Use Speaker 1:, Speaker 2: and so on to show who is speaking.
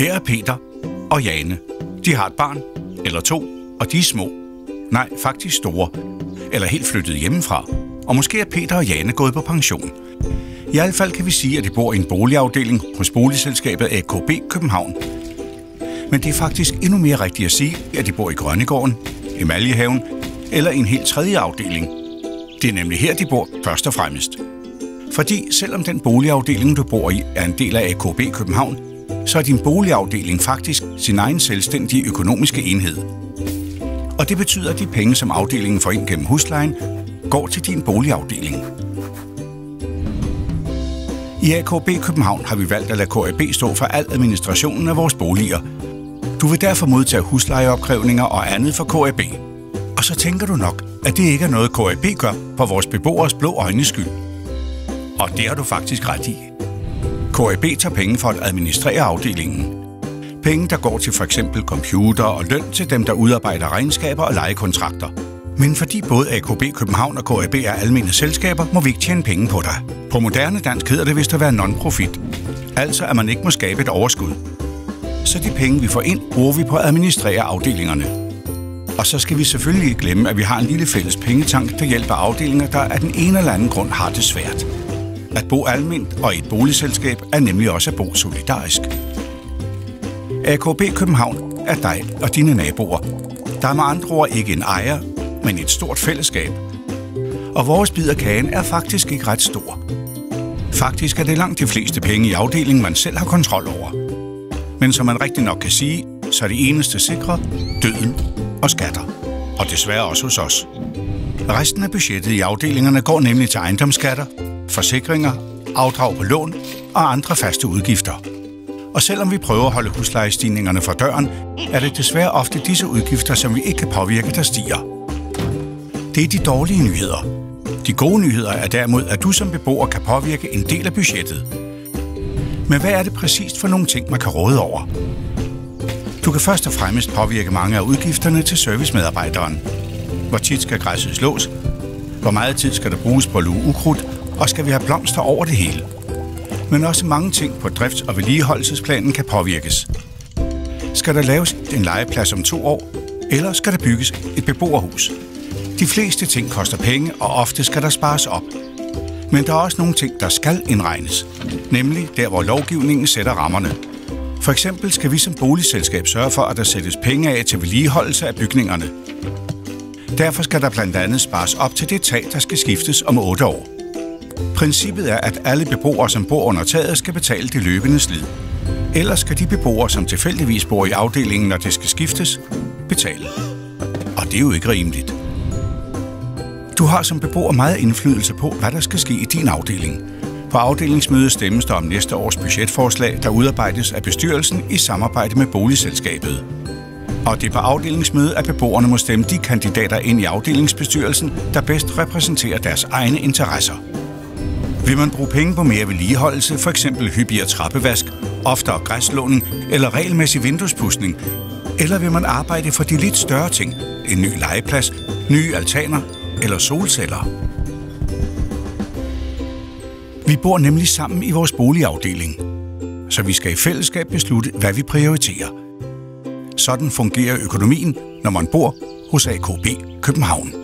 Speaker 1: Her er Peter og Jane. De har et barn, eller to, og de er små. Nej, faktisk store. Eller helt flyttet hjemmefra. Og måske er Peter og Jane gået på pension. I hvert fald kan vi sige, at de bor i en boligafdeling hos boligselskabet AKB København. Men det er faktisk endnu mere rigtigt at sige, at de bor i Grønnegården, Emaljehaven eller en helt tredje afdeling. Det er nemlig her, de bor først og fremmest. Fordi selvom den boligafdeling, du bor i, er en del af AKB København, så er din boligafdeling faktisk sin egen selvstændige økonomiske enhed. Og det betyder, at de penge, som afdelingen får ind gennem huslejen, går til din boligafdeling. I AKB København har vi valgt at lade KAB stå for al administrationen af vores boliger. Du vil derfor modtage huslejeopkrævninger og andet fra KAB. Og så tænker du nok, at det ikke er noget KAB gør for vores beboers blå øjnes skyld. Og det har du faktisk ret i. KAB tager penge for at administrere afdelingen. Penge, der går til for eksempel computer og løn til dem, der udarbejder regnskaber og lejekontrakter. Men fordi både AKB København og KAB er almene selskaber, må vi ikke tjene penge på dig. På moderne dansk hedder det vist at være non-profit. Altså at man ikke må skabe et overskud. Så de penge, vi får ind, bruger vi på at administrere afdelingerne. Og så skal vi selvfølgelig ikke glemme, at vi har en lille fælles pengetank, der hjælper afdelinger, der af den ene eller anden grund har det svært. At bo almindt og i et boligselskab er nemlig også at bo solidarisk. AKB København er dig og dine naboer. Der er med andre ord ikke en ejer, men et stort fællesskab. Og vores bid af kagen er faktisk ikke ret stor. Faktisk er det langt de fleste penge i afdelingen, man selv har kontrol over. Men som man rigtig nok kan sige, så er det eneste sikre døden og skatter. Og desværre også hos os. Resten af budgettet i afdelingerne går nemlig til ejendomsskatter, forsikringer, afdrag på lån og andre faste udgifter. Og selvom vi prøver at holde huslejestigningerne fra døren, er det desværre ofte disse udgifter, som vi ikke kan påvirke, der stiger. Det er de dårlige nyheder. De gode nyheder er derimod, at du som beboer kan påvirke en del af budgettet. Men hvad er det præcist for nogle ting, man kan råde over? Du kan først og fremmest påvirke mange af udgifterne til servicemedarbejderen. Hvor tit skal græsset slås? Hvor meget tid skal der bruges på at luge ukrudt? Og skal vi have blomster over det hele? Men også mange ting på drifts- og vedligeholdelsesplanen kan påvirkes. Skal der laves en legeplads om to år? Eller skal der bygges et beboerhus? De fleste ting koster penge, og ofte skal der spares op. Men der er også nogle ting, der skal indregnes, nemlig der, hvor lovgivningen sætter rammerne. For eksempel skal vi som boligselskab sørge for, at der sættes penge af til vedligeholdelse af bygningerne. Derfor skal der blandt andet spares op til det tag, der skal skiftes om 8 år. Princippet er, at alle beboere, som bor under taget, skal betale det løbende slid. Ellers skal de beboere, som tilfældigvis bor i afdelingen, når det skal skiftes, betale. Og det er jo ikke rimeligt. Du har som beboer meget indflydelse på, hvad der skal ske i din afdeling. På afdelingsmødet stemmes der om næste års budgetforslag, der udarbejdes af bestyrelsen i samarbejde med boligselskabet. Og det er på afdelingsmødet, at beboerne må stemme de kandidater ind i afdelingsbestyrelsen, der bedst repræsenterer deres egne interesser. Vil man bruge penge på mere vedligeholdelse, f.eks. hyppigere trappevask, oftere græslåning eller regelmæssig vinduespudsning? Eller vil man arbejde for de lidt større ting? En ny legeplads, nye altaner eller solceller? Vi bor nemlig sammen i vores boligafdeling, så vi skal i fællesskab beslutte, hvad vi prioriterer. Sådan fungerer økonomien, når man bor hos AKB København.